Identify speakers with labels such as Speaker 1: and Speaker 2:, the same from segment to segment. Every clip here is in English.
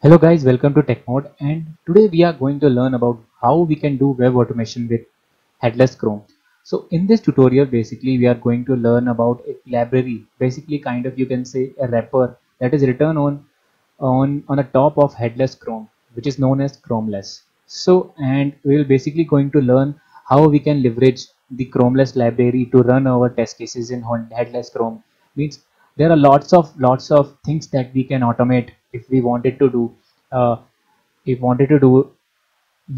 Speaker 1: Hello guys, welcome to TechMode and today we are going to learn about how we can do web automation with headless Chrome. So in this tutorial basically we are going to learn about a library, basically kind of you can say a wrapper that is written on on on the top of headless Chrome which is known as Chromeless. So and we will basically going to learn how we can leverage the Chromeless library to run our test cases in headless Chrome. Means there are lots of lots of things that we can automate if we wanted to do uh, if wanted to do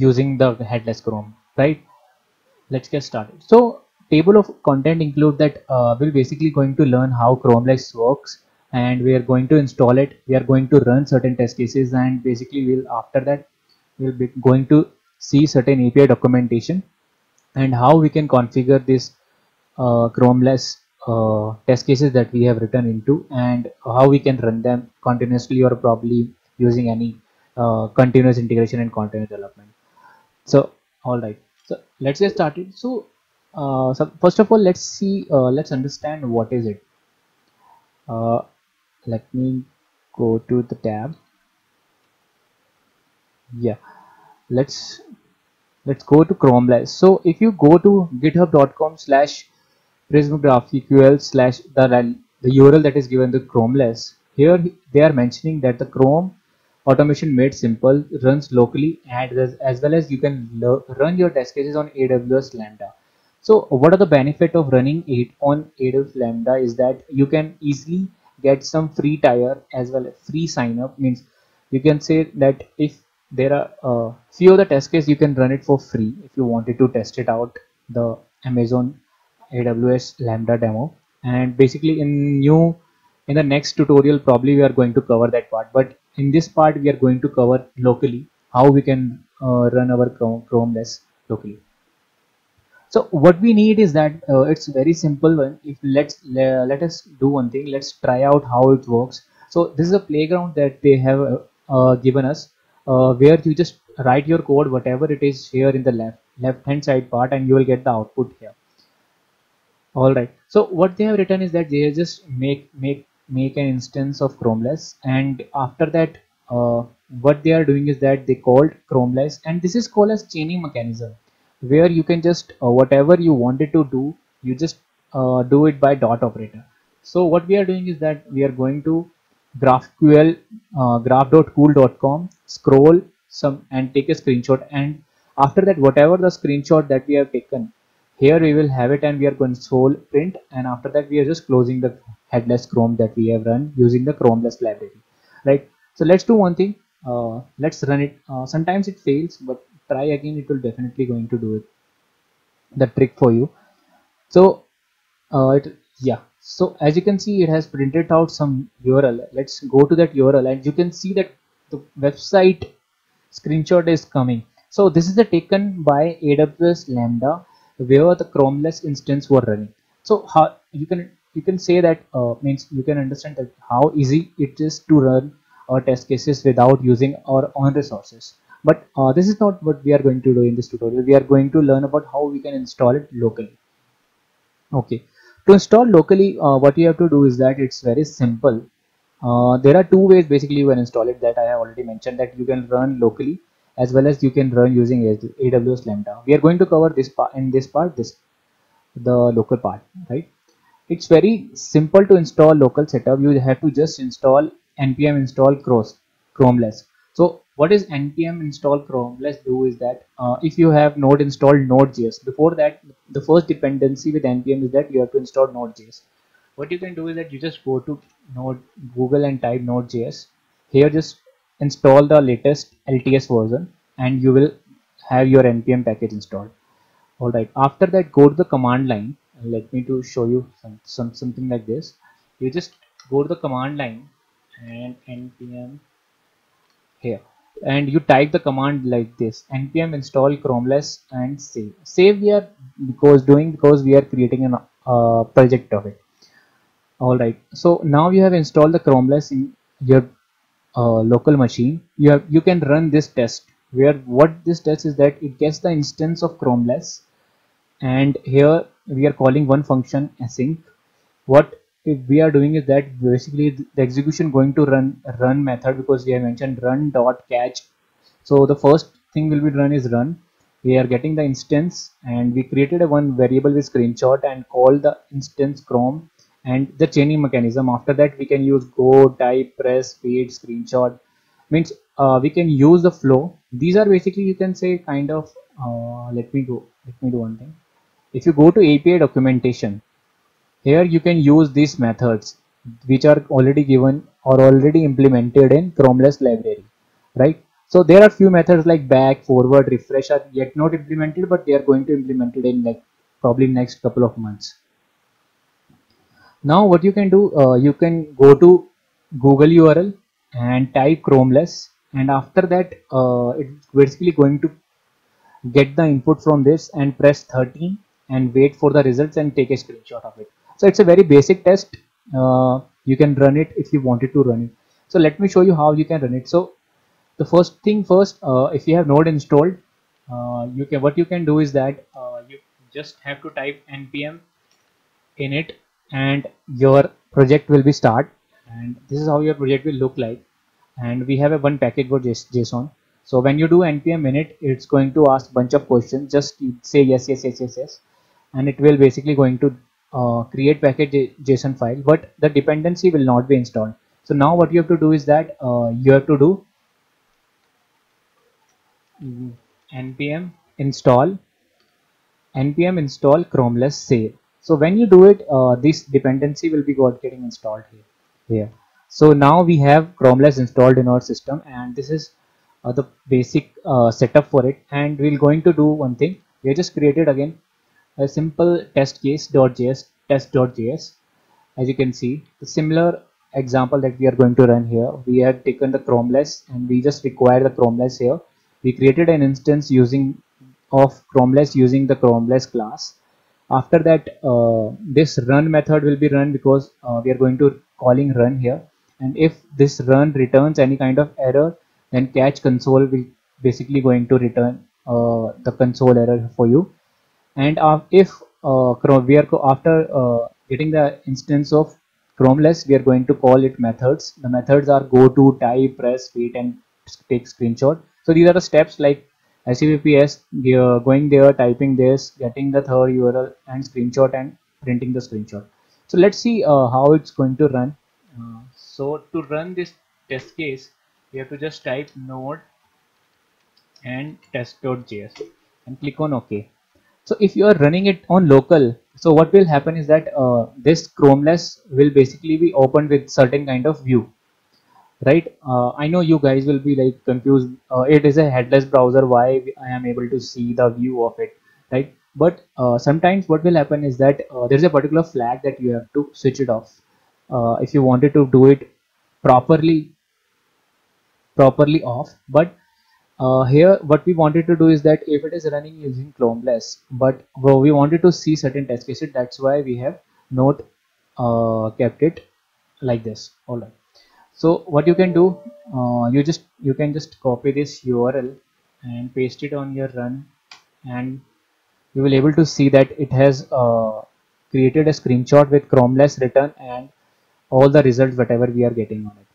Speaker 1: using the headless chrome right? Let's get started. So table of content include that uh, we're basically going to learn how chromeless works and we are going to install it. We are going to run certain test cases and basically we'll after that we'll be going to see certain api documentation and how we can configure this uh, chromeless uh, test cases that we have written into and how we can run them continuously or probably using any uh, continuous integration and continuous development. So all right. So let's get started. So, uh, so first of all let's see uh, let's understand what is it. Uh, let me go to the tab. Yeah. Let's let's go to chromeless so if you go to github.com slash prism GraphQL slash the, the URL that is given the Chromeless. Here they are mentioning that the Chrome automation made simple runs locally and as, well as you can run your test cases on AWS Lambda. So what are the benefit of running it on AWS Lambda is that you can easily get some free tire as well as free sign up means you can say that if there are uh, few of the test case you can run it for free if you wanted to test it out the Amazon AWS Lambda demo. And basically in new in the next tutorial probably we are going to cover that part. But in this part we are going to cover locally how we can uh, run our Chrome chromeless locally. So what we need is that uh, it's very simple one. If let's let us do one thing. Let's try out how it works. So this is a playground that they have uh, uh, given us uh, where you just write your code whatever it is here in the left left hand side part and you will get the output here all right. So what they have written is that they just make make make an instance of chromeless and after that uh, what they are doing is that they called chromeless and this is called as chaining mechanism where you can just uh, whatever you wanted to do you just uh, do it by dot operator. So what we are doing is that we are going to graphql uh, graph.cool.com scroll some and take a screenshot and after that whatever the screenshot that we have taken here we will have it and we are console print. And after that we are just closing the headless chrome that we have run using the chromeless library. Right? So let's do one thing. Uh, let's run it. Uh, sometimes it fails but try again. It will definitely going to do it. The trick for you. So uh, it yeah. So as you can see it has printed out some url let's go to that url and you can see that the website screenshot is coming. So this is the taken by aws lambda where the chromeless instance were running. So how you can you can say that uh, means you can understand that how easy it is to run our test cases without using our own resources. But uh, this is not what we are going to do in this tutorial. We are going to learn about how we can install it locally. Okay. To install locally uh, what you have to do is that it's very simple. Uh, there are two ways basically you can install it that I have already mentioned that you can run locally as well as you can run using AWS Lambda. We are going to cover this part in this part, this the local part, right? It's very simple to install local setup. You have to just install npm install cross chromeless. So what is npm install chromeless do is that uh, if you have node installed node.js before that the first dependency with npm is that you have to install node.js what you can do is that you just go to node google and type node.js here just install the latest LTS version and you will have your npm package installed. All right after that go to the command line. Let me to show you some, some something like this. You just go to the command line and npm here. And you type the command like this npm install chromeless and save. Save we are because doing because we are creating a uh, project of it. All right so now you have installed the chromeless in your uh, local machine you have you can run this test where what this test is that it gets the instance of chromeless and here we are calling one function async. What if we are doing is that basically the execution going to run run method because we have mentioned run dot catch. So the first thing will be run is run. We are getting the instance and we created a one variable with screenshot and call the instance chrome and the chaining mechanism. After that we can use go type press wait screenshot. Means uh, we can use the flow. These are basically you can say kind of uh, let me go let me do one thing. If you go to API documentation here you can use these methods which are already given or already implemented in chromeless library right? So there are few methods like back forward refresh are yet not implemented but they are going to implement it in like probably next couple of months now what you can do uh, you can go to google url and type chromeless. And after that uh, it's basically going to get the input from this and press 13 and wait for the results and take a screenshot of it. So it's a very basic test. Uh, you can run it if you wanted to run it. So let me show you how you can run it. So the first thing first uh, if you have node installed uh, you can what you can do is that uh, you just have to type npm init and your project will be start. And this is how your project will look like. And we have a one package for json so when you do npm init it's going to ask bunch of questions. Just say yes yes yes yes yes. And it will basically going to uh, create package json file. But the dependency will not be installed. So now what you have to do is that uh, you have to do npm install npm install chromeless save so when you do it uh, this dependency will be got getting installed here. Here. So now we have chromeless installed in our system and this is uh, the basic uh, setup for it. And we're going to do one thing. We just created again a simple test case.js test.js as you can see the similar example that we are going to run here we have taken the chromeless and we just require the chromeless here. We created an instance using of chromeless using the chromeless class after that uh, this run method will be run because uh, we are going to calling run here. And if this run returns any kind of error then catch console will basically going to return uh, the console error for you. And if uh, we are after uh, getting the instance of chromeless we are going to call it methods. The methods are go to type press wait and take screenshot. So these are the steps like HTTPS going there typing this getting the third URL and screenshot and printing the screenshot. So let's see uh, how it's going to run. Uh, so to run this test case you have to just type node and test.js and click on ok. So if you are running it on local so what will happen is that uh, this chromeless will basically be opened with certain kind of view right? Uh, i know you guys will be like confused. Uh, it is a headless browser. Why i am able to see the view of it? Right? But uh, sometimes what will happen is that uh, there's a particular flag that you have to switch it off. Uh, if you wanted to do it properly properly off. But uh, here what we wanted to do is that if it is running using chromeless but well, we wanted to see certain test cases that's why we have not kept it like this. All right so what you can do uh, you just you can just copy this url and paste it on your run and you will able to see that it has uh, created a screenshot with chromeless written and all the results whatever we are getting on it.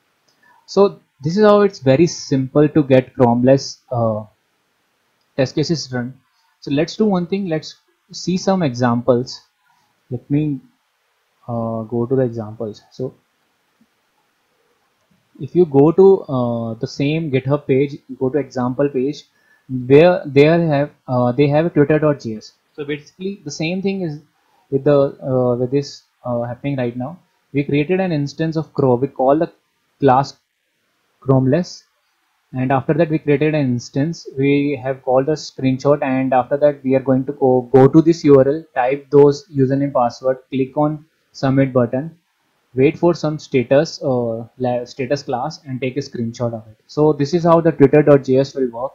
Speaker 1: So this is how it's very simple to get chromeless uh, test cases run. So let's do one thing. Let's see some examples. Let me uh, go to the examples. So if you go to uh, the same github page go to example page where they have uh, they have a twitter.js so basically the same thing is with the uh, with this uh, happening right now. We created an instance of crow we call the class chromeless. And after that we created an instance. We have called a screenshot. And after that we are going to go, go to this url type those username password click on submit button wait for some status uh, status class and take a screenshot of it. So this is how the twitter.js will work.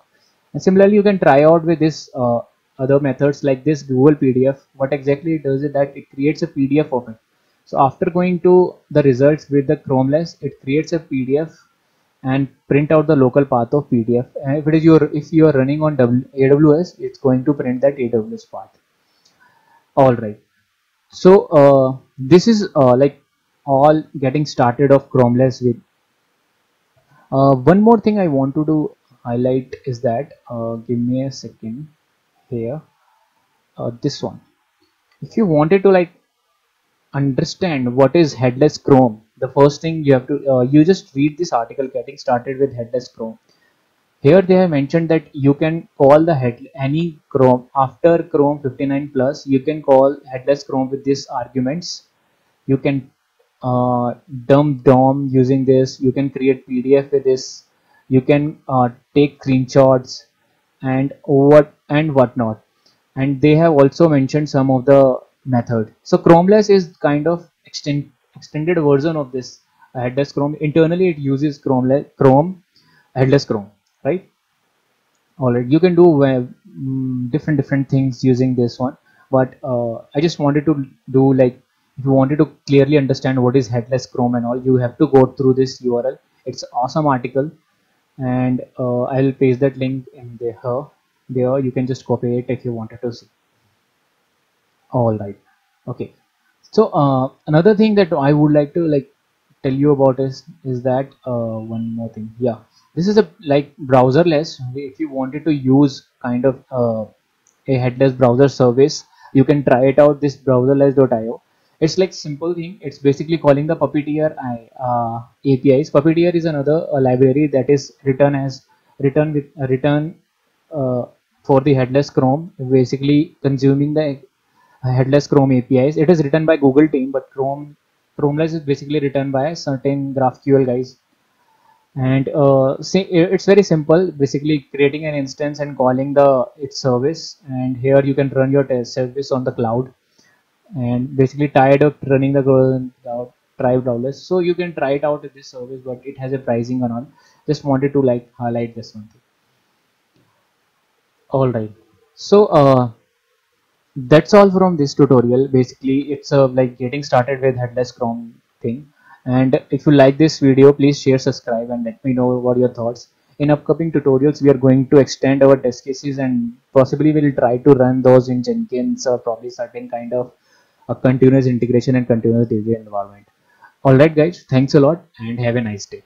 Speaker 1: And similarly you can try out with this uh, other methods like this google pdf what exactly it does is that it creates a pdf of it. So after going to the results with the chromeless it creates a pdf and print out the local path of pdf and if it is your if you are running on aws it's going to print that aws path. All right. So uh, this is uh, like all getting started of chromeless with. Uh, one more thing I want to do highlight is that uh, give me a second here. Uh, this one. If you wanted to like understand what is headless chrome the first thing you have to uh, you just read this article getting started with headless chrome. Here they have mentioned that you can call the head any chrome after chrome 59 plus you can call headless chrome with these arguments. You can uh, dump DOM using this. You can create PDF with this. You can uh, take screenshots and what and whatnot. And they have also mentioned some of the method. So chromeless is kind of extend, extended version of this headless chrome. Internally it uses chrome chrome headless chrome right? All right. You can do uh, different different things using this one. But uh, i just wanted to do like if you wanted to clearly understand what is headless chrome and all you have to go through this url it's awesome article. And uh, i'll paste that link in there there. You can just copy it if you wanted to see. All right. Okay. So uh, another thing that i would like to like tell you about is is that uh, one more thing. Yeah. This is a like browserless. If you wanted to use kind of uh, a headless browser service you can try it out this browserless.io it's like simple thing. It's basically calling the puppeteer uh, apis puppeteer is another uh, library that is written as written with uh, written uh, for the headless chrome basically consuming the uh, headless chrome apis it is written by google team but chrome chromeless is basically written by certain graphql guys. And uh, it's very simple basically creating an instance and calling the its service. And here you can run your test service on the cloud and basically tired of running the tribe browsers so you can try it out with this service but it has a pricing and all. Just wanted to like highlight this one thing. All right. So uh, that's all from this tutorial. Basically it's uh, like getting started with headless chrome thing. And if you like this video please share subscribe and let me know what your thoughts. In upcoming tutorials we are going to extend our test cases and possibly we'll try to run those in jenkins or probably certain kind of a continuous integration and continuous delivery environment. Alright guys, thanks a lot and have a nice day.